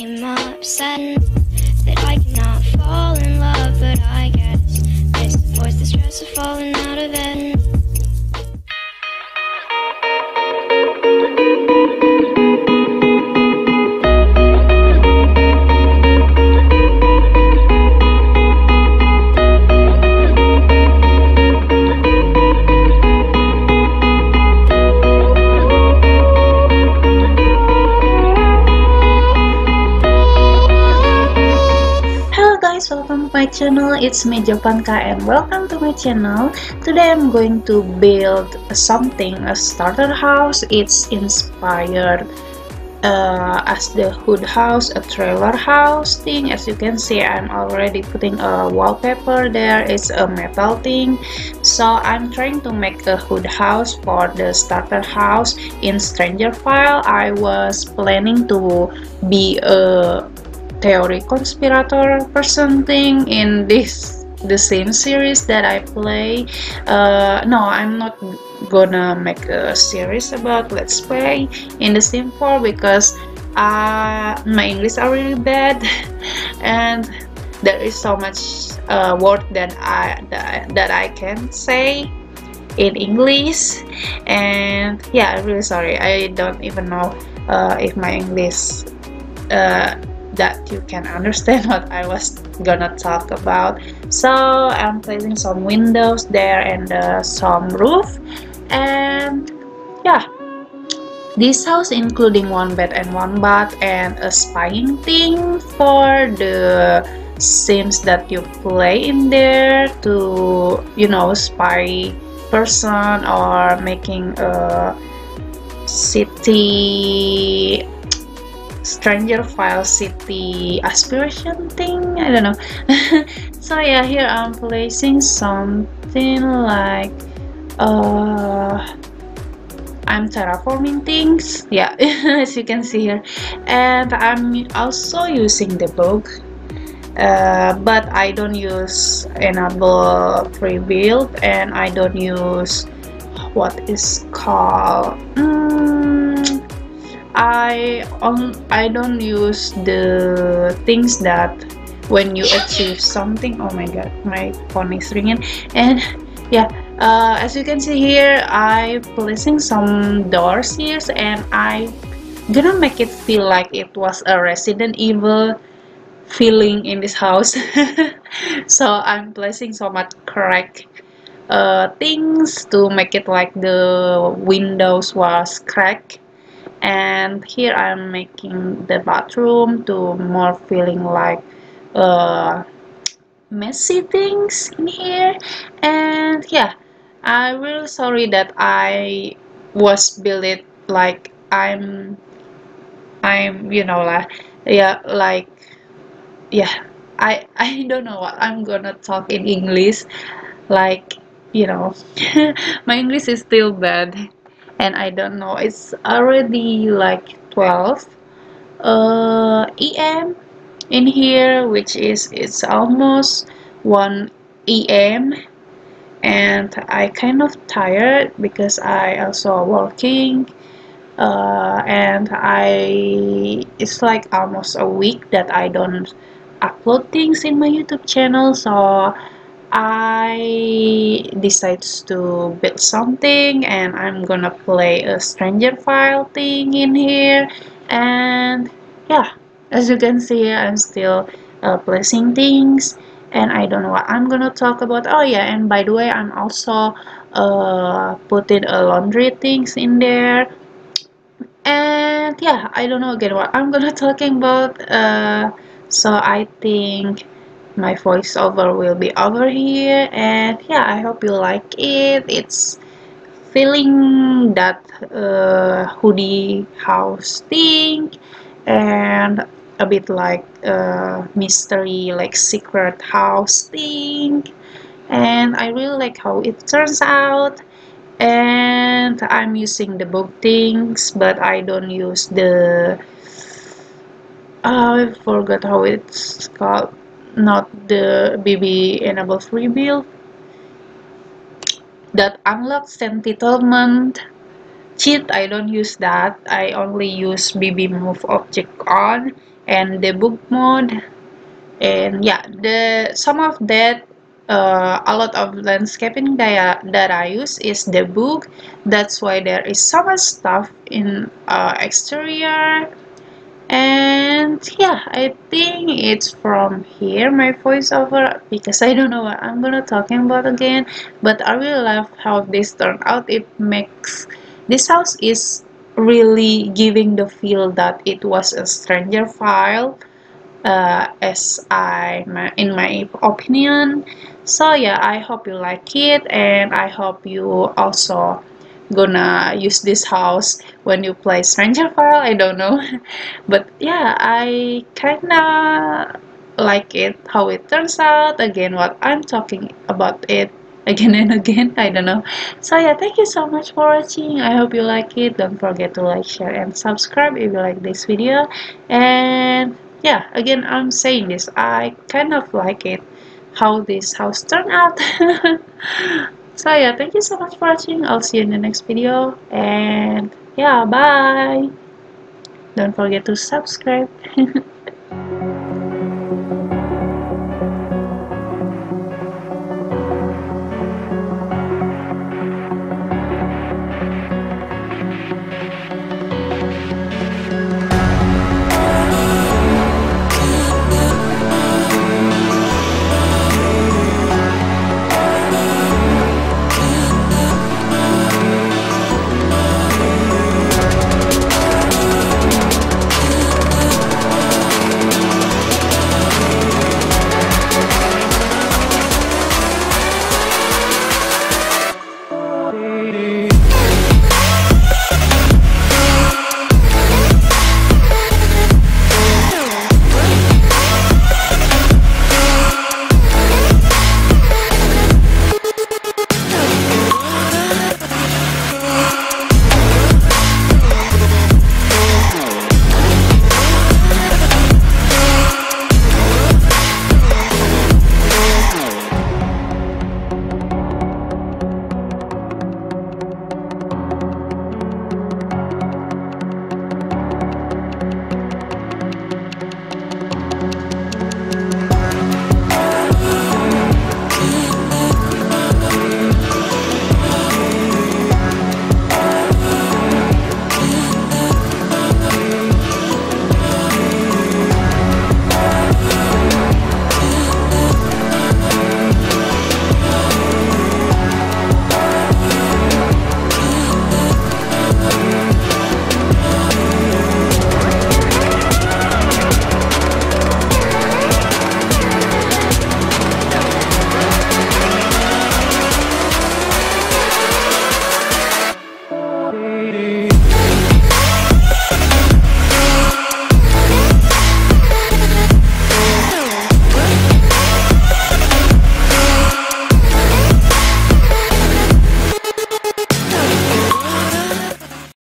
I'm upset that I cannot fall in love, but I guess this avoids the stress of falling out of bed. Welcome to my channel. It's me Jovanka and welcome to my channel. Today I'm going to build something, a starter house. It's inspired uh, as the hood house, a trailer house thing. As you can see, I'm already putting a wallpaper there. It's a metal thing. So I'm trying to make a hood house for the starter house in StrangerVille. I was planning to be a theory conspirator person thing in this the same series that I play. Uh, no, I'm not gonna make a series about Let's Play in the Sim 4 because uh, my English are really bad and there is so much uh, word that I that, that I can say in English and yeah I'm really sorry I don't even know uh, if my English uh, that you can understand what I was gonna talk about. So I'm placing some windows there and uh, some roof. And yeah. This house including one bed and one bath and a spying thing for the sims that you play in there to you know spy person or making a city StrangerVille city aspiration thing? I don't know. So yeah here i'm placing something like uh i'm terraforming things. Yeah as you can see here. And i'm also using the book uh, but I don't use enable pre-build and I don't use what is called mm, I on I don't use the things that when you achieve something oh my god my phone is ringing. And yeah uh, as you can see here I placing some doors here and I gonna make it feel like it was a Resident Evil feeling in this house. So I'm placing so much crack uh, things to make it like the windows was cracked and here I'm making the bathroom to more feeling like uh, messy things in here. And yeah I'm really sorry that I was build it like I'm I'm you know like yeah like yeah I I don't know what I'm gonna talk in English. Like you know my English is still bad and I don't know it's already like 12 uh, EM in here which is it's almost 1 EM and I kind of tired because I also working uh, and I it's like almost a week that I don't upload things in my YouTube channel. So I decides to build something and I'm gonna play a StrangerVille thing in here. And yeah as you can see I'm still uh, placing things. And I don't know what I'm gonna talk about. Oh yeah and by the way I'm also uh, putting a laundry things in there. And yeah I don't know again what I'm gonna talking about. Uh, so I think my voiceover will be over here and yeah I hope you like it. It's feeling that uh, hoodie house thing and a bit like uh, mystery like secret house thing. And I really like how it turns out. And I'm using the book things but I don't use the I forgot how it's called not the BB enable free build that unlocks entitlement cheat I don't use that. I only use BB move object on and debug mode. And yeah the some of that uh, a lot of landscaping that, that I use is debug that's why there is so much stuff in uh, exterior. And yeah I think it's from here my voiceover because I don't know what I'm gonna talking about again but I really love how this turned out. It makes this house is really giving the feel that it was a StrangerVille uh, as I in my opinion. So yeah I hope you like it and I hope you also gonna use this house when you play StrangerVille I don't know. But yeah I kinda like it how it turns out again what I'm talking about it again and again I don't know. So yeah thank you so much for watching. I hope you like it. Don't forget to like share and subscribe if you like this video. And yeah again I'm saying this I kind of like it how this house turned out. So yeah thank you so much for watching. I'll see you in the next video and yeah bye. Don't forget to subscribe